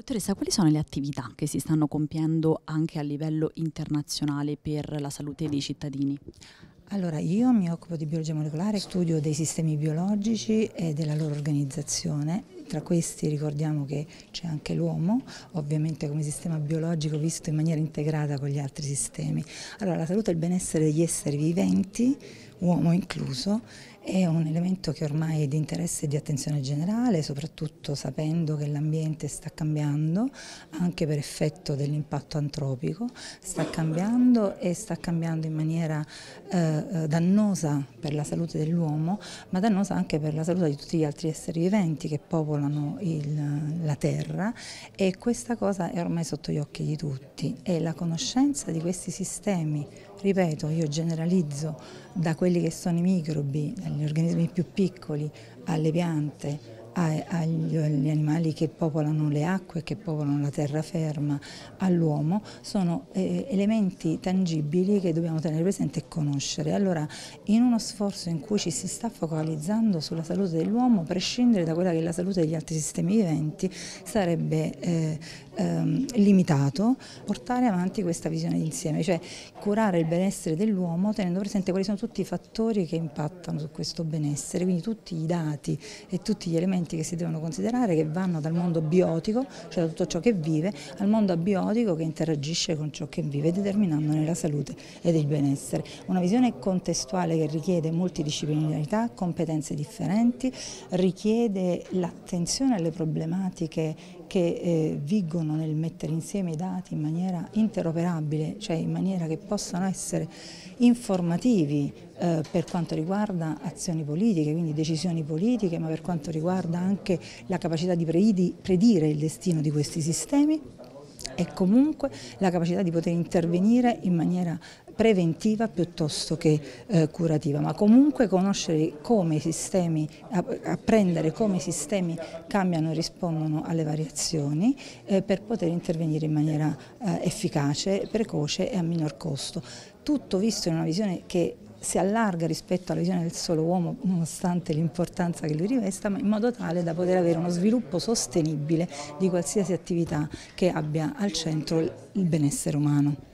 Dottoressa, quali sono le attività che si stanno compiendo anche a livello internazionale per la salute dei cittadini? Allora, io mi occupo di biologia molecolare, studio dei sistemi biologici e della loro organizzazione. Tra questi ricordiamo che c'è anche l'uomo, ovviamente come sistema biologico visto in maniera integrata con gli altri sistemi. Allora, la salute e il benessere degli esseri viventi, uomo incluso, è un elemento che ormai è di interesse e di attenzione generale, soprattutto sapendo che l'ambiente sta cambiando, anche per effetto dell'impatto antropico, sta cambiando e sta cambiando in maniera eh, eh dannosa per la salute dell'uomo, ma dannosa anche per la salute di tutti gli altri esseri viventi che popolano il, la Terra. E questa cosa è ormai sotto gli occhi di tutti. E la conoscenza di questi sistemi, ripeto, io generalizzo da quelli che sono i microbi, dagli organismi più piccoli alle piante, agli, animali che popolano le acque, che popolano la terraferma, all'uomo, sono eh, elementi tangibili che dobbiamo tenere presente e conoscere. Allora, in uno sforzo in cui ci si sta focalizzando sulla salute dell'uomo, prescindere da quella che è la salute degli altri sistemi viventi, sarebbe eh, ehm, limitato portare avanti questa visione d'insieme, cioè curare il benessere dell'uomo tenendo presente quali sono tutti i fattori che impattano su questo benessere, quindi tutti i dati e tutti gli elementi che si devono considerare che vanno dal mondo biotico, cioè da tutto ciò che vive, al mondo abiotico che interagisce con ciò che vive determinandone la salute ed il benessere. Una visione contestuale che richiede multidisciplinarità, competenze differenti, richiede l'attenzione alle problematiche che eh, viggono nel mettere insieme i dati in maniera interoperabile, cioè in maniera che possano essere informativi eh, per quanto riguarda azioni politiche, quindi decisioni politiche, ma per quanto riguarda anche la capacità di predire il destino di questi sistemi e comunque la capacità di poter intervenire in maniera preventiva piuttosto che eh, curativa, ma comunque conoscere come i sistemi, apprendere come i sistemi cambiano e rispondono alle variazioni eh, per poter intervenire in maniera eh, efficace, precoce e a minor costo. Tutto visto in una visione che si allarga rispetto alla visione del solo uomo nonostante l'importanza che lui rivesta, ma in modo tale da poter avere uno sviluppo sostenibile di qualsiasi attività che abbia al centro il benessere umano.